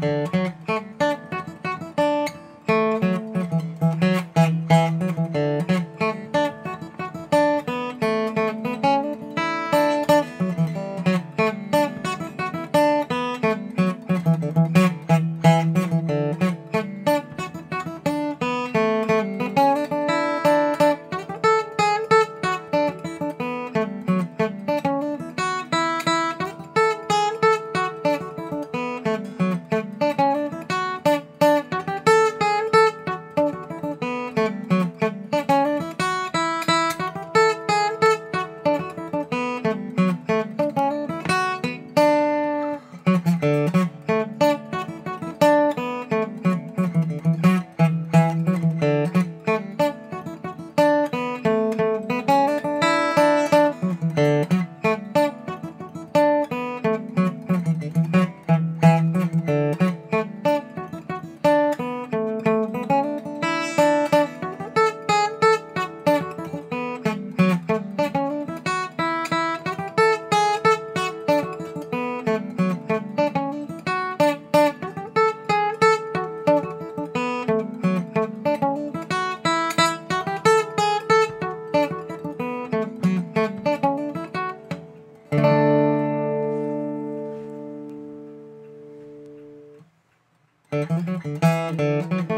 Música Música